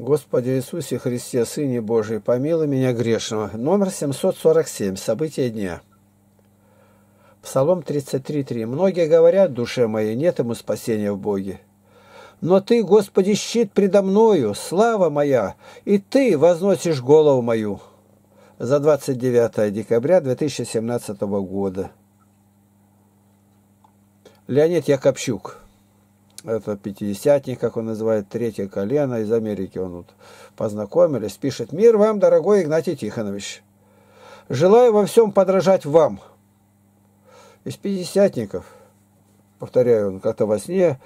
Господи Иисусе Христе, Сыне Божий, помилуй меня грешного. Номер 747. События дня. Псалом 33.3. Многие говорят, душе моей, нет ему спасения в Боге. Но Ты, Господи, щит предо мною, слава моя, и Ты возносишь голову мою. За 29 декабря 2017 года. Леонид Якобчук это пятидесятник, как он называет, третье колено из Америки. Он вот познакомились, пишет, «Мир вам, дорогой Игнатий Тихонович! Желаю во всем подражать вам!» Из пятидесятников, повторяю, он как-то во сне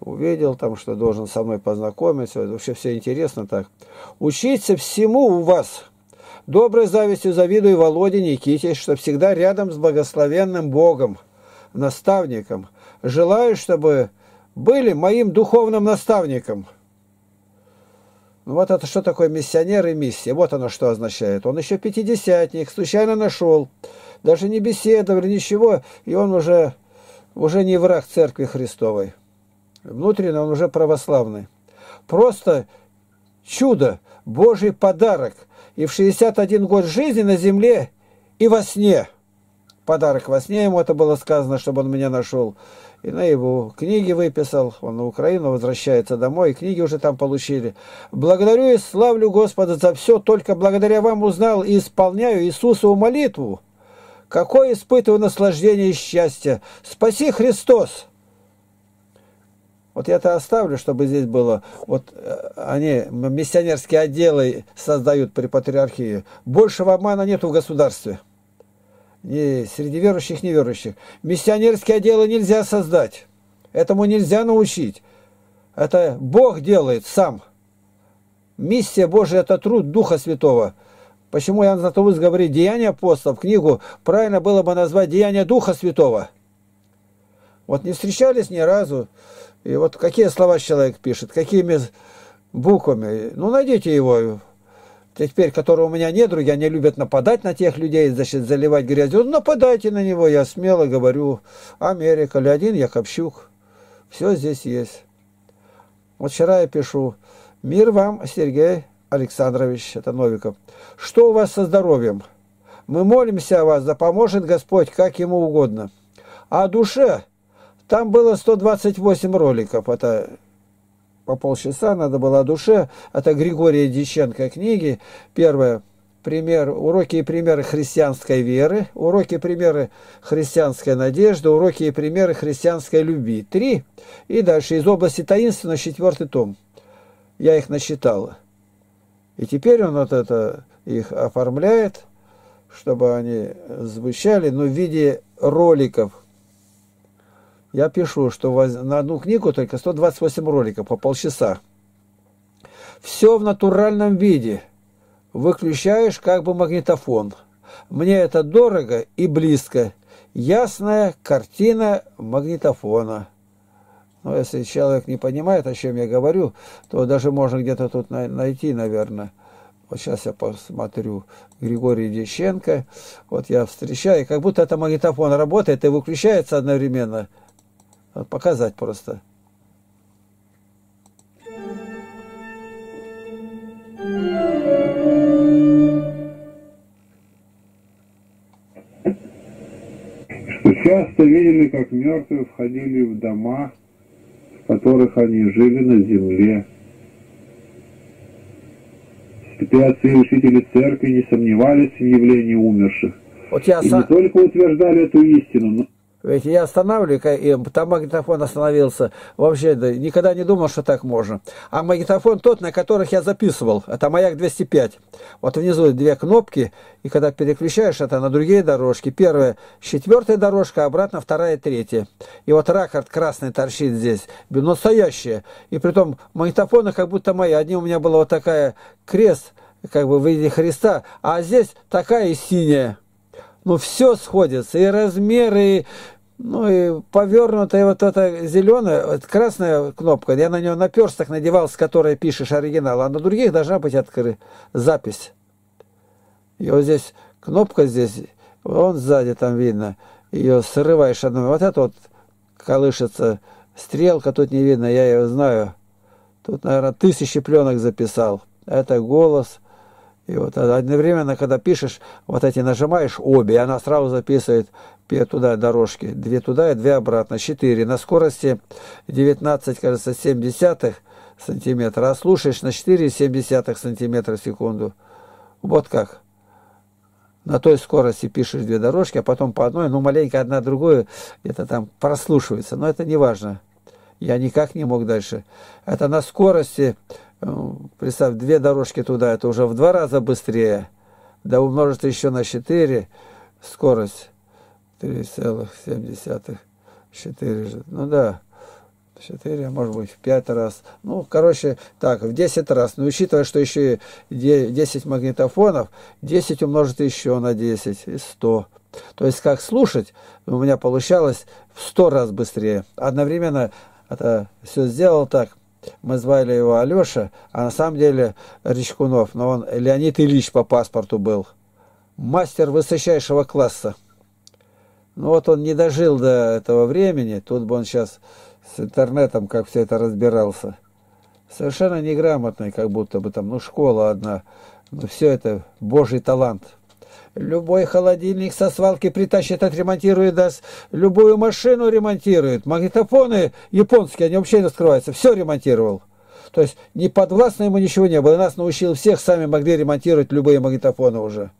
увидел там, что должен со мной познакомиться, вообще все интересно так. «Учиться всему у вас!» Доброй завистью завидую Володе Никите, что всегда рядом с благословенным Богом, наставником. Желаю, чтобы были моим духовным наставником. Ну вот это что такое миссионер и миссия? Вот оно что означает. Он еще пятидесятник, случайно нашел. Даже не беседовали, ничего. И он уже, уже не враг Церкви Христовой. Внутренне он уже православный. Просто чудо, Божий подарок. И в 61 год жизни на земле и во сне. Подарок во сне ему это было сказано, чтобы он меня нашел и на его книги выписал. Он на Украину возвращается домой, и книги уже там получили. Благодарю и славлю Господа за все, только благодаря вам узнал и исполняю Иисусову молитву. Какое испытываю наслаждение и счастье. Спаси Христос! Вот я это оставлю, чтобы здесь было. Вот э, они миссионерские отделы создают при патриархии. Большего обмана нет в государстве ни среди верующих, неверующих. Миссионерские отделы нельзя создать. Этому нельзя научить. Это Бог делает сам. Миссия Божия – это труд Духа Святого. Почему я Златоуст говорит «Деяния апостолов», книгу правильно было бы назвать «Деяния Духа Святого». Вот не встречались ни разу. И вот какие слова человек пишет, какими буквами. Ну, найдите его теперь, которые у меня недруги, они любят нападать на тех людей, значит, заливать грязью. Ну, нападайте на него, я смело говорю. Америка, Леонид Яковчук. Все здесь есть. Вот вчера я пишу. Мир вам, Сергей Александрович, это Новиков. Что у вас со здоровьем? Мы молимся о вас, да поможет Господь, как ему угодно. А о душе, там было 128 роликов, это по полчаса, надо было о душе. Это Григория Диченко книги. Первое. Пример, уроки и примеры христианской веры, уроки и примеры христианской надежды, уроки и примеры христианской любви. Три. И дальше из области таинственного четвертый том. Я их насчитал. И теперь он вот это их оформляет, чтобы они звучали, но в виде роликов, я пишу, что на одну книгу только 128 роликов по полчаса. Все в натуральном виде. Выключаешь как бы магнитофон. Мне это дорого и близко. Ясная картина магнитофона. Но если человек не понимает, о чем я говорю, то даже можно где-то тут найти, наверное. Вот сейчас я посмотрю Григорий Дещенко. Вот я встречаю, как будто это магнитофон работает и выключается одновременно – показать просто. Что часто видели, как мертвые входили в дома, в которых они жили на земле. Святые отцы и учители церкви не сомневались в явлении умерших. Вот я и сам... не только утверждали эту истину, но ведь я останавливаю, и там магнитофон остановился. Вообще, да, никогда не думал, что так можно. А магнитофон тот, на которых я записывал, это маяк 205. Вот внизу две кнопки, и когда переключаешь это на другие дорожки. Первая четвертая дорожка, обратно вторая третья. И вот ракорд красный торчит здесь, настоящая. И притом магнитофоны как будто мои. Одни у меня была вот такая крест, как бы в виде Христа, а здесь такая синяя. Ну, все сходится, и размеры, и ну и повернутая вот эта зеленая, вот красная кнопка, я на нее наперсток надевал, с которой пишешь оригинал, а на других должна быть открыта запись. И вот здесь кнопка здесь, вон сзади там видно, ее срываешь одной, вот это вот колышется стрелка, тут не видно, я ее знаю. Тут, наверное, тысячи пленок записал. Это голос. И вот одновременно, когда пишешь, вот эти нажимаешь обе, и она сразу записывает туда дорожки. Две туда и две обратно. Четыре. На скорости 19, кажется, 7 десятых сантиметра. А слушаешь на 4,7 сантиметра в секунду. Вот как. На той скорости пишешь две дорожки, а потом по одной, ну, маленько одна другую, это там прослушивается. Но это не важно. Я никак не мог дальше. Это на скорости, представь, две дорожки туда, это уже в два раза быстрее. Да умножить еще на 4 скорость 3,7. 4 же. Ну да, 4, может быть, в 5 раз. Ну, короче, так, в 10 раз. Но учитывая, что еще 10 магнитофонов, 10 умножить еще на 10, и 100. То есть, как слушать, у меня получалось в 100 раз быстрее. Одновременно это все сделал так. Мы звали его Алеша, а на самом деле Речкунов, но он Леонид Ильич по паспорту был. Мастер высочайшего класса. Ну вот он не дожил до этого времени, тут бы он сейчас с интернетом как все это разбирался. Совершенно неграмотный, как будто бы там, ну школа одна. Но все это божий талант. Любой холодильник со свалки притащит, отремонтирует, даст. Любую машину ремонтирует. Магнитофоны японские, они вообще не раскрываются. Все ремонтировал. То есть не подвластно ему ничего не было. Нас научил всех, сами могли ремонтировать любые магнитофоны уже.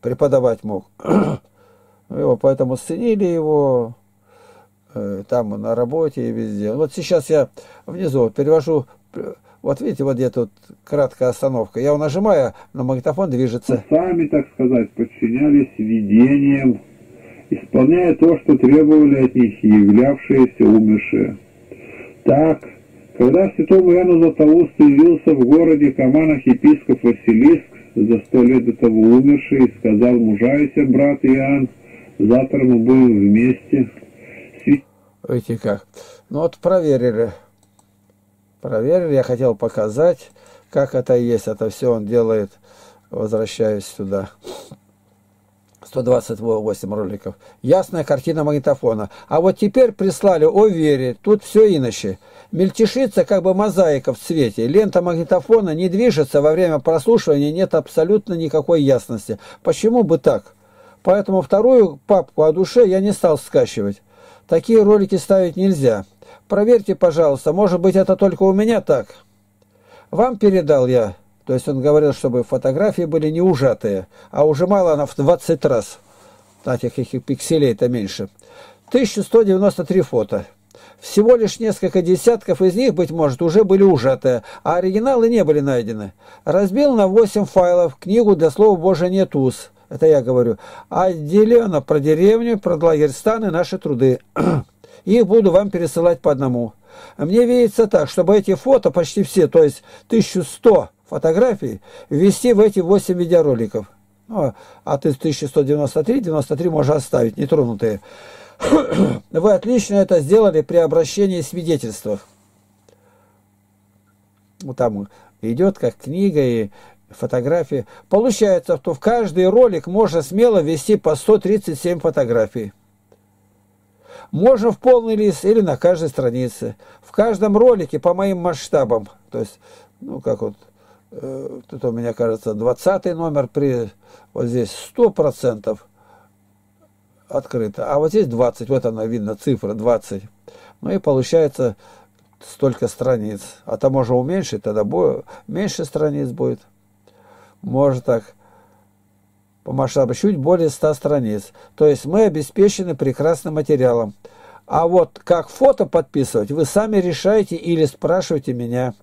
Преподавать мог. Его поэтому сценили его э, там на работе и везде. Вот сейчас я внизу перевожу вот видите, вот где тут краткая остановка. Я его нажимаю, но магнитофон движется. Сами, так сказать, подчинялись видениям, исполняя то, что требовали от них являвшиеся умершие. Так, когда святому Иоанну Златоусту явился в городе Каманах епископ Василиск, за сто лет до того умерший, сказал, мужайся, брат Иоанн, завтра мы будем вместе. Видите как? Ну вот проверили проверили. Я хотел показать, как это есть. Это все он делает, возвращаясь сюда. 128 роликов. Ясная картина магнитофона. А вот теперь прислали о вере. Тут все иначе. Мельтешится как бы мозаика в цвете. Лента магнитофона не движется во время прослушивания. Нет абсолютно никакой ясности. Почему бы так? Поэтому вторую папку о душе я не стал скачивать. Такие ролики ставить нельзя. Проверьте, пожалуйста, может быть, это только у меня так. Вам передал я, то есть он говорил, чтобы фотографии были не ужатые, а ужимала она в 20 раз. Знаете, каких пикселей-то меньше. 1193 фото. Всего лишь несколько десятков из них, быть может, уже были ужатые, а оригиналы не были найдены. Разбил на 8 файлов книгу «Для слова Божия нет уз». Это я говорю. Отделено про деревню, про лагерь станы, наши труды. Их буду вам пересылать по одному. Мне видится так, чтобы эти фото, почти все, то есть 1100 фотографий, ввести в эти 8 видеороликов. Ну, а ты 1193, 93 можно оставить, нетронутые. Вы отлично это сделали при обращении свидетельствах. Там идет как книга и фотографии. Получается, что в каждый ролик можно смело ввести по 137 фотографий. Можно в полный лист или на каждой странице. В каждом ролике по моим масштабам. То есть, ну как вот, э, тут у меня кажется 20 номер при, вот здесь 100% открыто. А вот здесь 20, вот она видно цифра 20. Ну и получается столько страниц. А то можно уменьшить, тогда меньше страниц будет. Может так по масштабу чуть более 100 страниц. То есть мы обеспечены прекрасным материалом. А вот как фото подписывать, вы сами решаете или спрашиваете меня.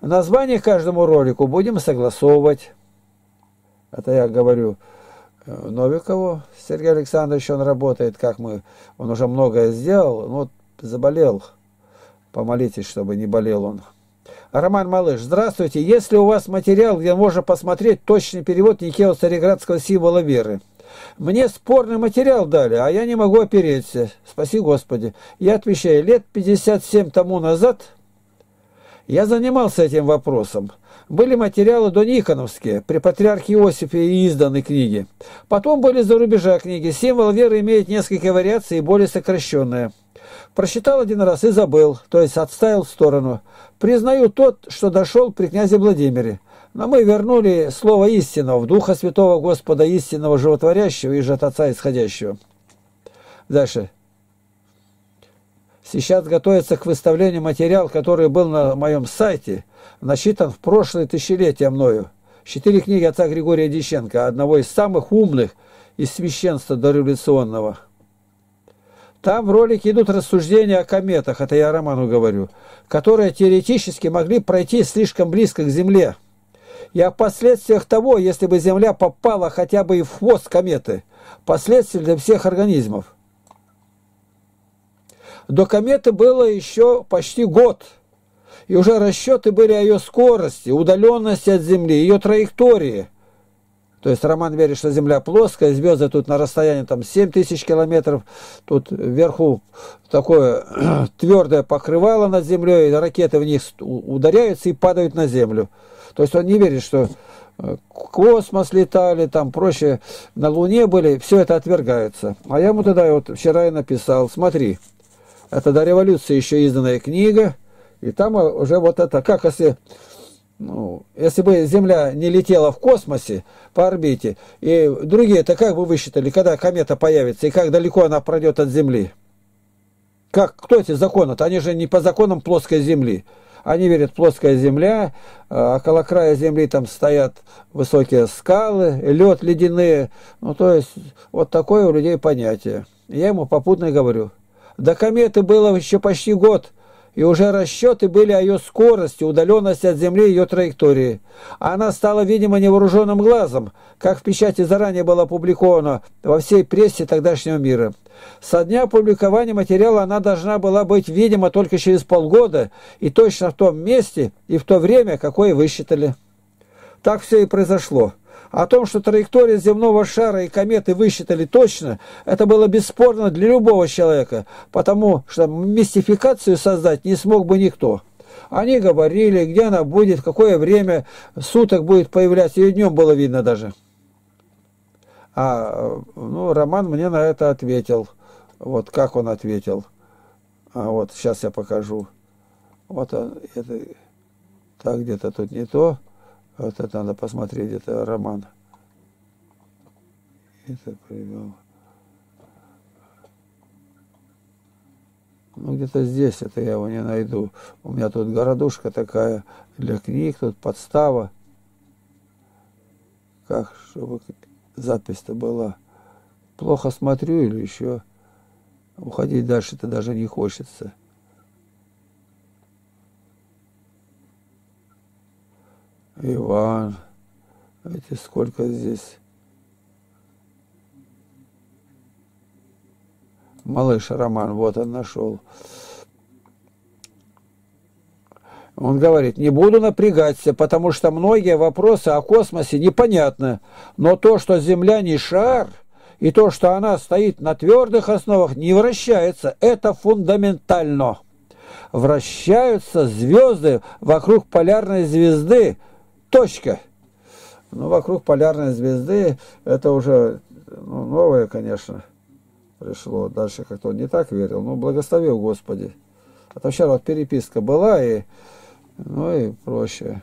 Название каждому ролику будем согласовывать. Это я говорю э, Новикову Сергею Александровичу, он работает, как мы, он уже многое сделал, ну вот заболел. Помолитесь, чтобы не болел он. Роман Малыш, здравствуйте. Если у вас материал, где можно посмотреть точный перевод некего цареградского символа веры. Мне спорный материал дали, а я не могу опереться. Спаси Господи. Я отвечаю, лет 57 тому назад я занимался этим вопросом. Были материалы до Никоновские, при патриархе Иосифе и изданы книги. Потом были за рубежа книги. Символ веры имеет несколько вариаций и более сокращенные. Прочитал один раз и забыл, то есть отставил в сторону. Признаю тот, что дошел при князе Владимире. Но мы вернули слово истинного, в Духа Святого Господа истинного животворящего и же от Отца исходящего. Дальше. Сейчас готовится к выставлению материал, который был на моем сайте, насчитан в прошлое тысячелетие мною. Четыре книги отца Григория Дищенко, одного из самых умных из священства дореволюционного. Там в ролике идут рассуждения о кометах, это я Роману говорю, которые теоретически могли пройти слишком близко к Земле. И о последствиях того, если бы Земля попала хотя бы и в хвост кометы. Последствия для всех организмов. До кометы было еще почти год. И уже расчеты были о ее скорости, удаленности от Земли, ее траектории. То есть Роман верит, что Земля плоская, звезды тут на расстоянии там 7 тысяч километров, тут вверху такое твердое покрывало над Землей, ракеты в них ударяются и падают на Землю. То есть он не верит, что э, космос летали, там проще на Луне были, все это отвергается. А я ему тогда вот вчера и написал, смотри, это до революции еще изданная книга, и там уже вот это, как если, ну, если бы Земля не летела в космосе по орбите, и другие, это как бы высчитали, когда комета появится, и как далеко она пройдет от Земли? Как, кто эти законы-то? Они же не по законам плоской Земли. Они верят, плоская земля, а около края земли там стоят высокие скалы, лед ледяные. Ну, то есть, вот такое у людей понятие. Я ему попутно говорю, до кометы было еще почти год, и уже расчеты были о ее скорости, удаленности от Земли и ее траектории. Она стала, видимо, невооруженным глазом, как в печати заранее было опубликовано во всей прессе тогдашнего мира. Со дня опубликования материала она должна была быть видима только через полгода и точно в том месте и в то время, какое высчитали. Так все и произошло. О том, что траектория земного шара и кометы высчитали точно, это было бесспорно для любого человека, потому что мистификацию создать не смог бы никто. Они говорили, где она будет, какое время суток будет появляться, и днем было видно даже. А ну, Роман мне на это ответил. Вот как он ответил. А вот сейчас я покажу. Вот он, это, так где-то тут не то. Вот это надо посмотреть, это роман. Это привел. Ну, где-то здесь это я его не найду. У меня тут городушка такая для книг, тут подстава. Как, чтобы запись-то была. Плохо смотрю или еще уходить дальше-то даже не хочется. Иван. Эти сколько здесь? Малыш Роман, вот он нашел. Он говорит, не буду напрягаться, потому что многие вопросы о космосе непонятны. Но то, что Земля не шар, и то, что она стоит на твердых основах, не вращается. Это фундаментально. Вращаются звезды вокруг полярной звезды, Точка. Ну, вокруг полярной звезды это уже ну, новое, конечно, пришло. Дальше как-то он не так верил. Ну, благословил Господи. А там сейчас вот переписка была, и, ну и проще.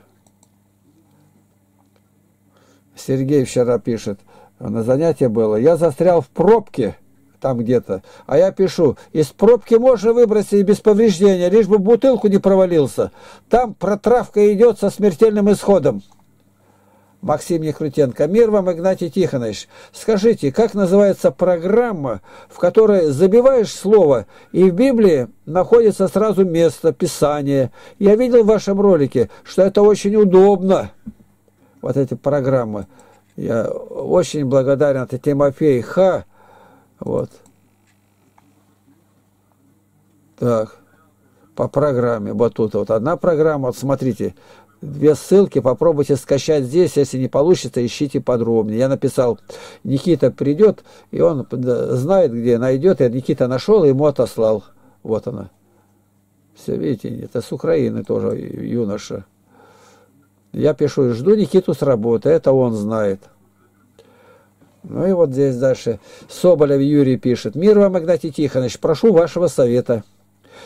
Сергей вчера пишет, на занятие было, я застрял в пробке, там где-то. А я пишу, из пробки можно выбросить без повреждения, лишь бы бутылку не провалился. Там протравка идет со смертельным исходом. Максим Некрутенко. Мир вам, Игнатий Тихонович. Скажите, как называется программа, в которой забиваешь слово, и в Библии находится сразу место, Писание. Я видел в вашем ролике, что это очень удобно, вот эти программы. Я очень благодарен это Тимофей Ха, вот. Так, по программе, тут вот одна программа, вот смотрите, две ссылки, попробуйте скачать здесь, если не получится, ищите подробнее. Я написал, Никита придет, и он знает, где найдет, и Никита нашел, и ему отослал. Вот она. Все, видите, это с Украины тоже юноша. Я пишу, жду Никиту с работы, это он знает. Ну и вот здесь дальше Соболев Юрий пишет. «Мир вам, Игнатий Тихонович, прошу вашего совета».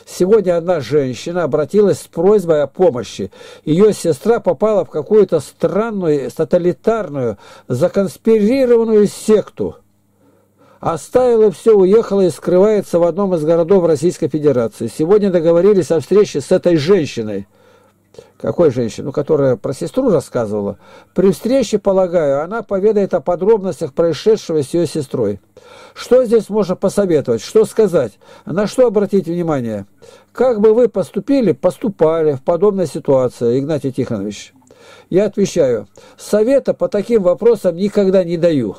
Сегодня одна женщина обратилась с просьбой о помощи. Ее сестра попала в какую-то странную, тоталитарную, законспирированную секту. Оставила все, уехала и скрывается в одном из городов Российской Федерации. Сегодня договорились о встрече с этой женщиной – какой женщины? Ну, которая про сестру рассказывала. При встрече, полагаю, она поведает о подробностях происшедшего с ее сестрой. Что здесь можно посоветовать? Что сказать? На что обратить внимание? Как бы вы поступили, поступали в подобной ситуации, Игнатий Тихонович? Я отвечаю, совета по таким вопросам никогда не даю.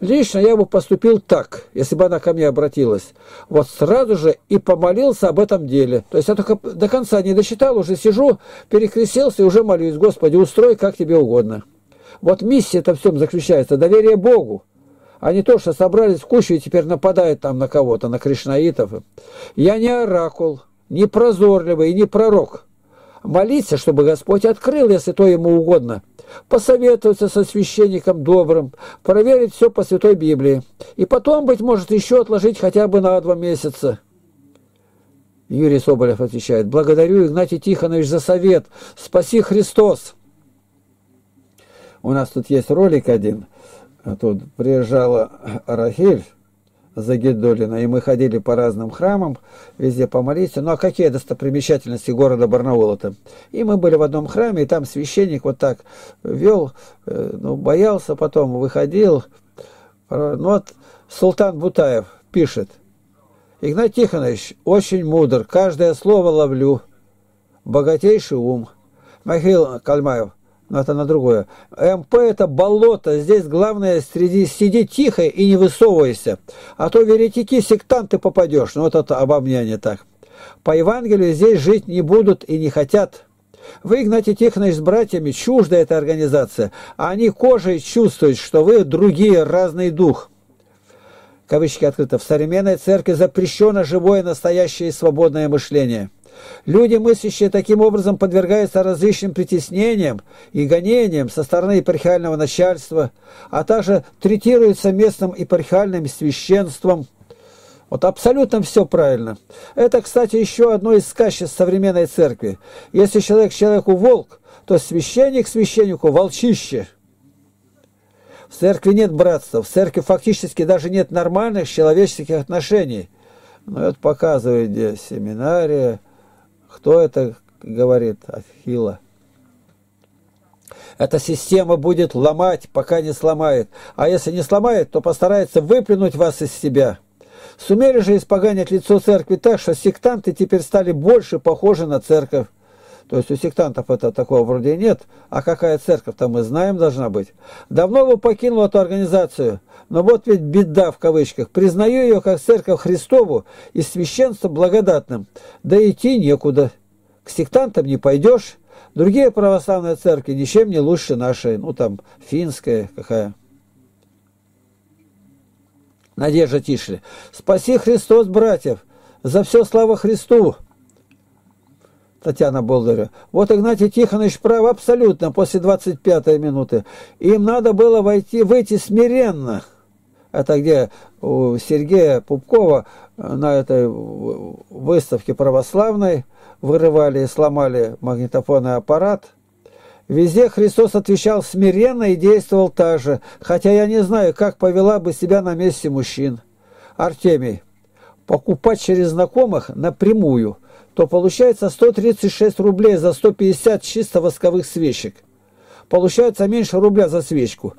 Лично я бы поступил так, если бы она ко мне обратилась. Вот сразу же и помолился об этом деле. То есть я только до конца не досчитал, уже сижу, перекрестился и уже молюсь. Господи, устрой как тебе угодно. Вот миссия это в чем заключается? Доверие Богу. А не то, что собрались в кучу и теперь нападают там на кого-то, на кришнаитов. Я не оракул, не прозорливый и не пророк. Молиться, чтобы Господь открыл, если то ему угодно – посоветоваться со священником добрым, проверить все по Святой Библии. И потом, быть может, еще отложить хотя бы на два месяца. Юрий Соболев отвечает, благодарю Игнатий Тихонович за совет, спаси Христос. У нас тут есть ролик один, тут приезжала Рахиль, Загидулина, и мы ходили по разным храмам, везде помолиться. Ну а какие достопримечательности города Барнаула-то? И мы были в одном храме, и там священник вот так вел, э, ну, боялся потом, выходил. Ну вот Султан Бутаев пишет, Игнат Тихонович очень мудр, каждое слово ловлю, богатейший ум. Михаил Кальмаев, но это на другое. МП это болото, здесь главное среди, сиди тихо и не высовывайся, а то веретики, сектанты попадешь. Ну вот это обо мне не так. По Евангелию здесь жить не будут и не хотят. Вы, Игнатий Тихонович, с братьями чужда эта организация, а они кожей чувствуют, что вы другие, разный дух. Кавычки открыто. В современной церкви запрещено живое, настоящее и свободное мышление. Люди, мыслящие таким образом, подвергаются различным притеснениям и гонениям со стороны епархиального начальства, а также третируются местным епархиальным священством. Вот абсолютно все правильно. Это, кстати, еще одно из качеств современной церкви. Если человек человеку волк, то священник священнику волчище. В церкви нет братства, в церкви фактически даже нет нормальных человеческих отношений. Но это показывает где семинария, кто это говорит? Ахилла. Эта система будет ломать, пока не сломает. А если не сломает, то постарается выплюнуть вас из себя. Сумели же испоганить лицо церкви так, что сектанты теперь стали больше похожи на церковь. То есть у сектантов это такого вроде нет. А какая церковь-то мы знаем должна быть. Давно бы покинул эту организацию. Но вот ведь беда в кавычках. Признаю ее как церковь Христову и священство благодатным. Да идти некуда. К сектантам не пойдешь. Другие православные церкви ничем не лучше нашей. Ну там финская какая. Надежда Тишли. Спаси Христос, братьев. За все слава Христу. Татьяна Болдырева. Вот Игнатий Тихонович прав абсолютно после 25 минуты. Им надо было войти, выйти смиренно. Это где у Сергея Пупкова на этой выставке православной вырывали и сломали магнитофонный аппарат. Везде Христос отвечал смиренно и действовал так же, хотя я не знаю, как повела бы себя на месте мужчин. Артемий, покупать через знакомых напрямую – то получается 136 рублей за 150 чисто восковых свечек. Получается меньше рубля за свечку.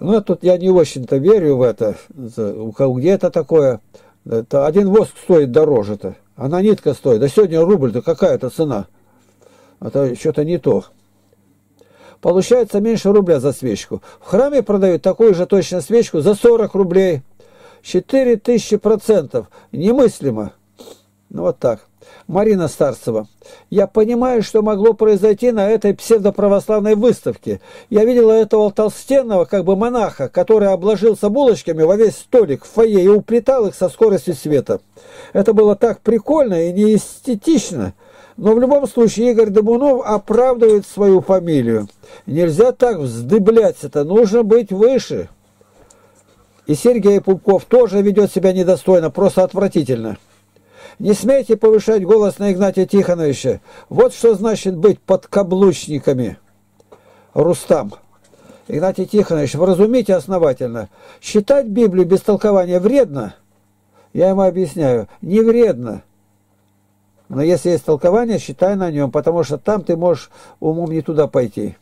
Ну, тут я не очень-то верю в это. Где это такое? Это один воск стоит дороже-то. Она нитка стоит. Да сегодня рубль-то какая-то цена. Это что-то не то. Получается меньше рубля за свечку. В храме продают такую же точно свечку за 40 рублей. 4000 процентов. Немыслимо. Ну вот так. Марина Старцева. Я понимаю, что могло произойти на этой псевдоправославной выставке. Я видела этого толстенного, как бы монаха, который обложился булочками во весь столик в фойе и уплетал их со скоростью света. Это было так прикольно и неэстетично. Но в любом случае Игорь Дымунов оправдывает свою фамилию. Нельзя так вздыблять это, нужно быть выше. И Сергей Пупков тоже ведет себя недостойно, просто отвратительно. Не смейте повышать голос на Игнатия Тихоновича. Вот что значит быть подкаблучниками. Рустам. Игнатий Тихонович, вразумите основательно. Считать Библию без толкования вредно? Я ему объясняю, не вредно. Но если есть толкование, считай на нем, потому что там ты можешь умом не туда пойти.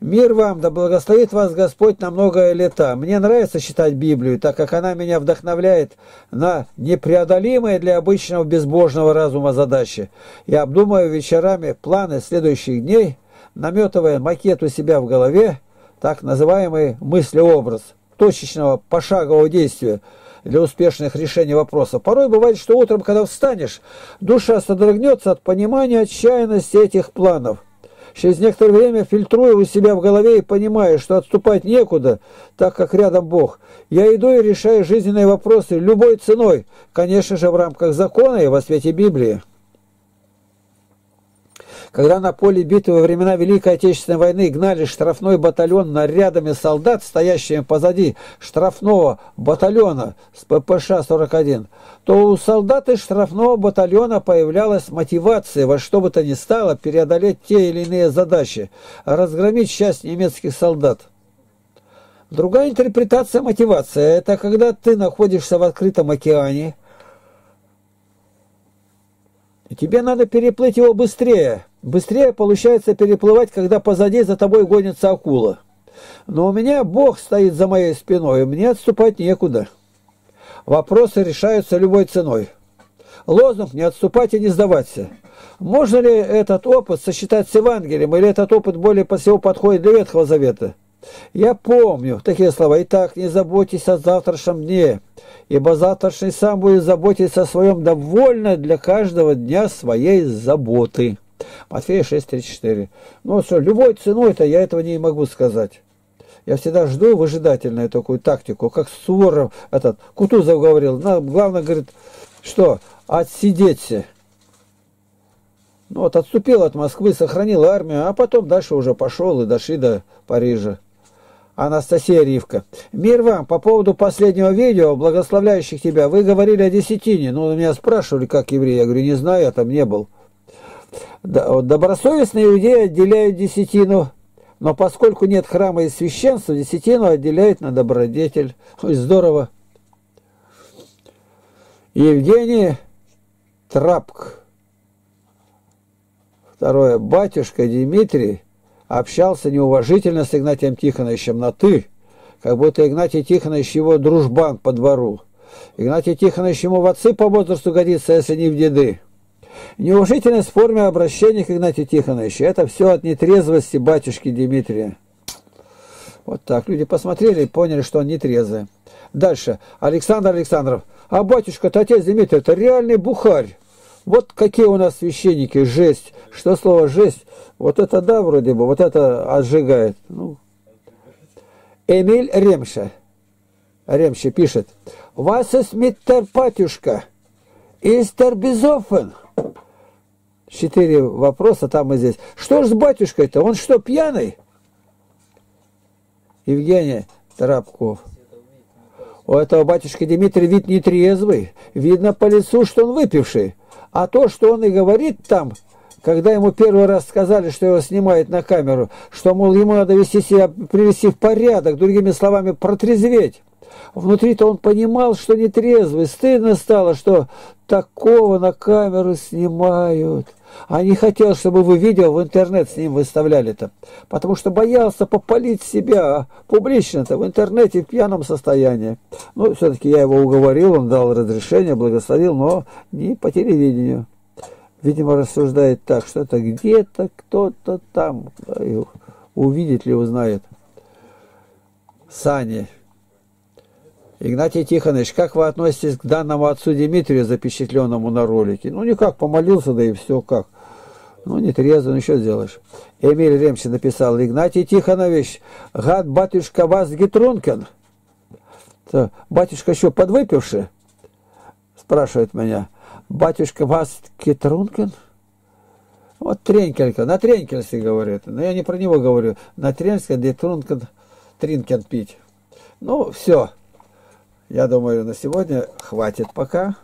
Мир вам, да благословит вас Господь на многое лета. Мне нравится читать Библию, так как она меня вдохновляет на непреодолимые для обычного безбожного разума задачи. Я обдумываю вечерами планы следующих дней, наметывая макет у себя в голове, так называемый мыслеобраз точечного пошагового действия для успешных решений вопросов. Порой бывает, что утром, когда встанешь, душа содрогнется от понимания отчаянности этих планов. Через некоторое время, фильтруя у себя в голове и понимая, что отступать некуда, так как рядом Бог, я иду и решаю жизненные вопросы любой ценой, конечно же, в рамках закона и во свете Библии. Когда на поле битвы во времена Великой Отечественной войны гнали штрафной батальон нарядами солдат, стоящими позади штрафного батальона с ППШ-41, то у солдат из штрафного батальона появлялась мотивация во что бы то ни стало преодолеть те или иные задачи, разгромить часть немецких солдат. Другая интерпретация мотивации – это когда ты находишься в открытом океане, и тебе надо переплыть его быстрее, Быстрее получается переплывать, когда позади за тобой гонится акула. Но у меня Бог стоит за моей спиной, и мне отступать некуда. Вопросы решаются любой ценой. Лозунг «не отступать и не сдаваться». Можно ли этот опыт сочетать с Евангелием, или этот опыт более по всего подходит для Ветхого Завета? Я помню такие слова. Итак, не заботьтесь о завтрашнем дне, ибо завтрашний сам будет заботиться о своем довольно для каждого дня своей заботы. Матфея 6.34. Ну что, любой ценой-то я этого не могу сказать. Я всегда жду выжидательную такую тактику, как Суворов, этот, Кутузов говорил, на, главное, говорит, что, отсидеться. Ну вот отступил от Москвы, сохранил армию, а потом дальше уже пошел и дошли до Парижа. Анастасия Ривка. Мир вам, по поводу последнего видео, благословляющих тебя, вы говорили о десятине. Ну, меня спрашивали, как еврей. Я говорю, не знаю, я там не был. Добросовестные иудеи отделяют десятину, но поскольку нет храма и священства, десятину отделяют на добродетель. Здорово. Евгений Трапк. Второе. Батюшка Дмитрий общался неуважительно с Игнатием Тихоновичем на «ты», как будто Игнатий Тихонович его дружбан по двору. Игнатий Тихонович ему в отцы по возрасту годится, если не в деды. Неуважительность в форме обращения к Игнатию Тихоновичу. Это все от нетрезвости батюшки Дмитрия. Вот так. Люди посмотрели и поняли, что он нетрезвый. Дальше. Александр Александров. А батюшка-то отец Дмитрий, это реальный бухарь. Вот какие у нас священники, жесть. Что слово жесть? Вот это да, вроде бы, вот это отжигает. Ну. Эмиль Ремша. Ремша пишет. Вас ist mit der Батюшка? Ist? Четыре вопроса там и здесь. Что ж с батюшкой-то? Он что, пьяный? Евгений Тарапков. У этого батюшки Дмитрий вид нетрезвый. Видно по лицу, что он выпивший. А то, что он и говорит там, когда ему первый раз сказали, что его снимают на камеру, что, мол, ему надо вести себя, привести в порядок, другими словами, протрезветь. Внутри-то он понимал, что нетрезвый. Стыдно стало, что такого на камеру снимают. А не хотел, чтобы вы видео в интернет с ним выставляли-то. Потому что боялся попалить себя публично-то в интернете в пьяном состоянии. Ну, все-таки я его уговорил, он дал разрешение, благословил, но не по телевидению. Видимо, рассуждает так, что это где-то кто-то там. Увидит ли, узнает. Саня Игнатий Тихонович, как вы относитесь к данному отцу Дмитрию, запечатленному на ролике? Ну, никак, помолился, да и все, как. Ну, не трезво, ну, что сделаешь? Эмиль Ремси написал, Игнатий Тихонович, гад батюшка вас гитрункен. Батюшка еще подвыпивший? Спрашивает меня. Батюшка вас гитрункен? Вот Тренкелька, на Тренкельсе говорит. Но я не про него говорю. На Тренкельсе, где Трункен, Тринкен пить. Ну, все. Я думаю, на сегодня хватит пока.